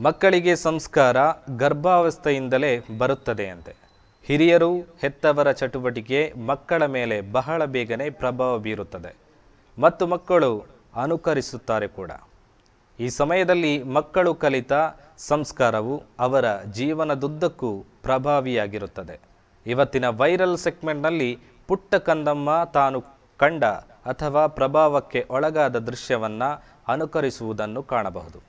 ಮಕ್ಕಳಿಗೆ ಸಂಸ್ಕಾರ ಗರ್ಭಾವಸ್ಥೆಯಿಂದಲೇ ಬರುತ್ತದೆಯಂತೆ ಹಿರಿಯರು ಹೆತ್ತವರ ಚಟುವಟಿಕೆ ಮಕ್ಕಳ ಮೇಲೆ ಬಹಳ ಬೇಗನೆ ಪ್ರಭಾವ ಬೀರುತ್ತದೆ. ಮತ್ತು ಮಕ್ಕಳು ಅನುಕರಿಸುತ್ತಾರೆ ಕೂಡ. ಈ ಸಮಯದಲ್ಲಿ ಮಕ್ಕಳು ಕಲಿತ ಸಂಸ್ಕಾರವು ಅವರ ಜೀವನದುದ್ದಕ್ಕೂ ಪ್ರಭಾವಿಯಾಗಿರುತ್ತದೆ. ಇವತ್ತಿನ ವೈರಲ್ ಸೆಗ್ಮೆಂಟ್ನಲ್ಲಿ ಪುಟ್ಟ ಕಂದಮ್ಮ ತಾನು ಕಂಡ ಅಥವಾ ಪ್ರಭಾವಕ್ಕೆ ಒಳಗಾದ ದೃಶ್ಯವನ್ನು ಅನುಕರಿಸುವುದನ್ನು ಕಾಣಬಹುದು.